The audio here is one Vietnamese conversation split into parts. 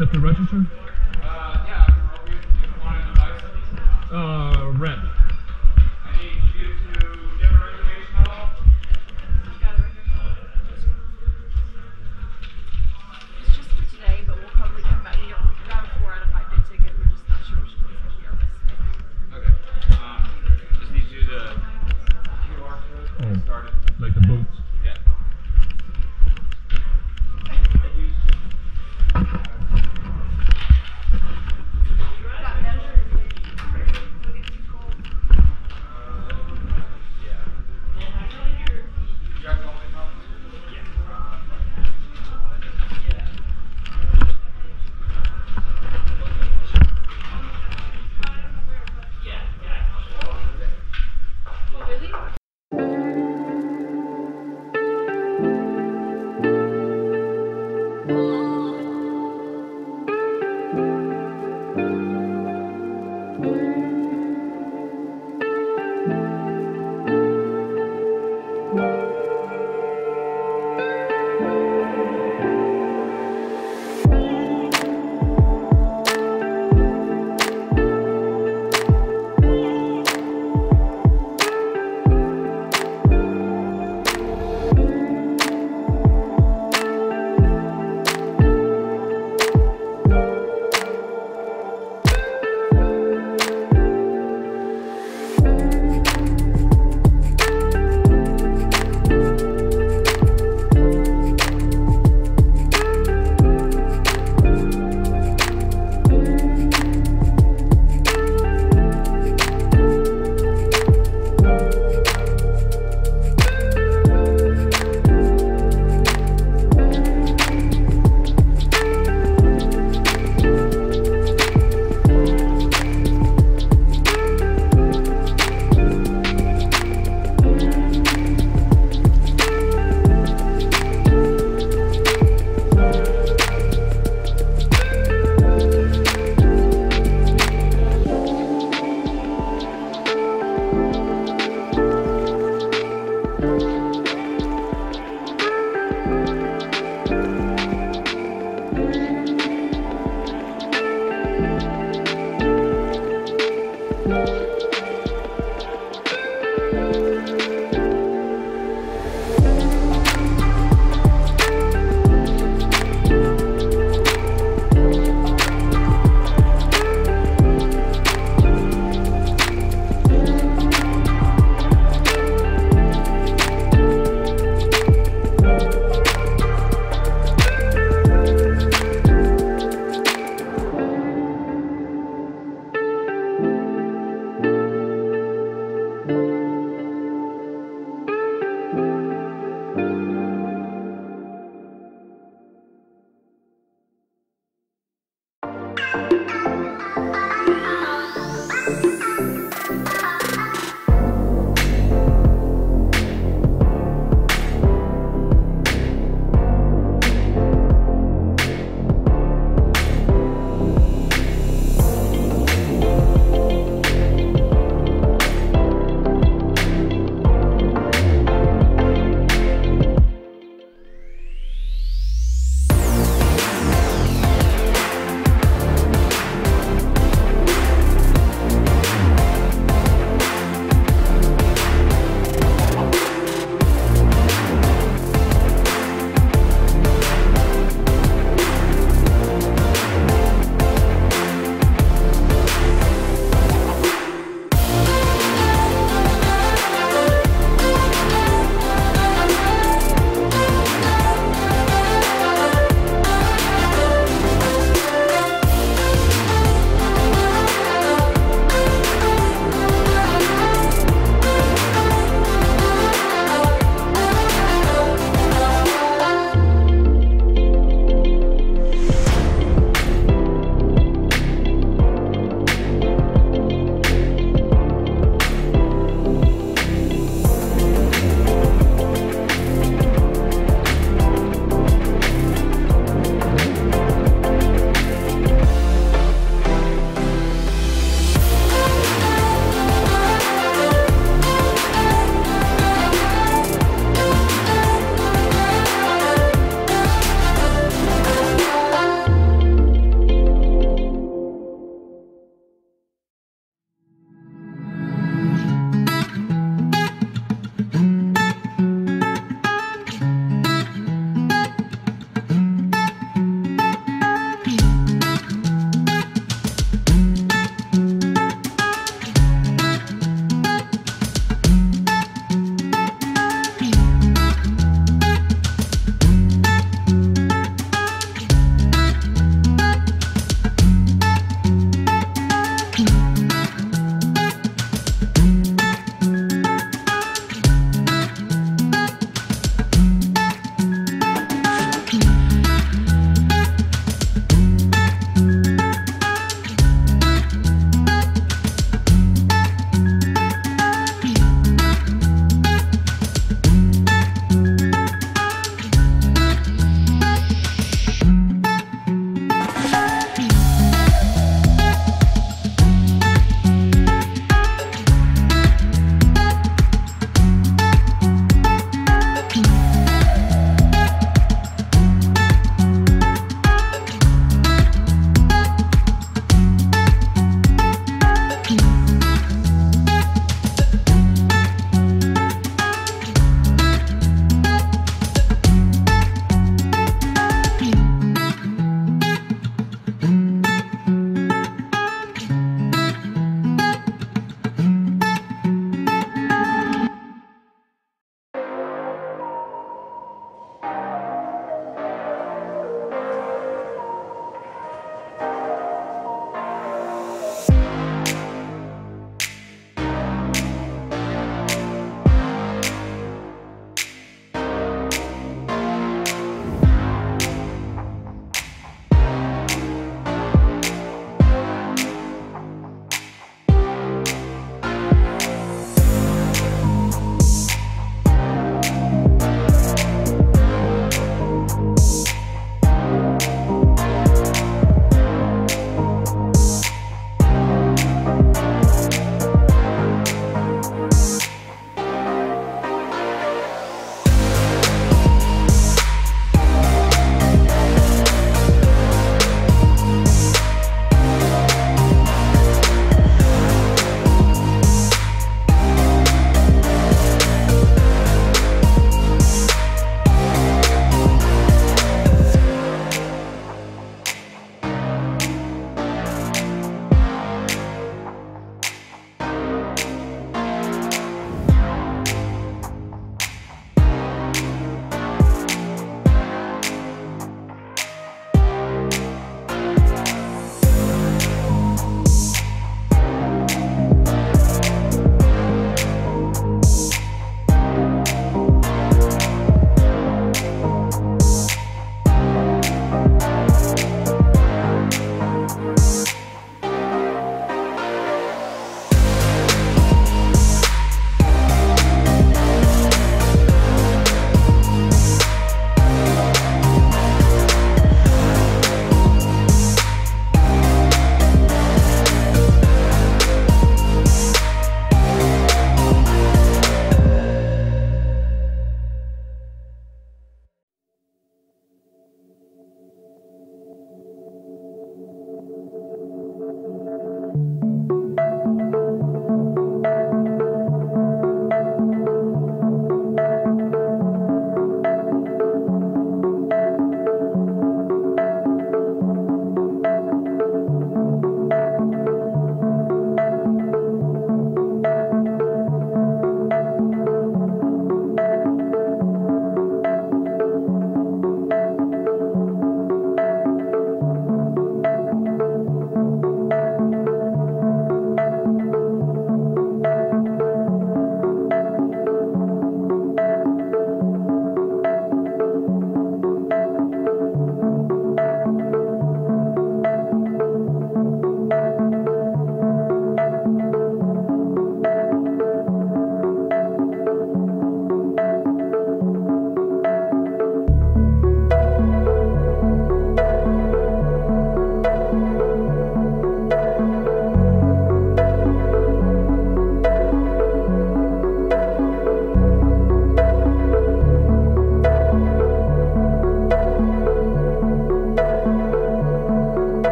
at the register?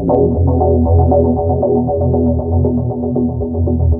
Thank you.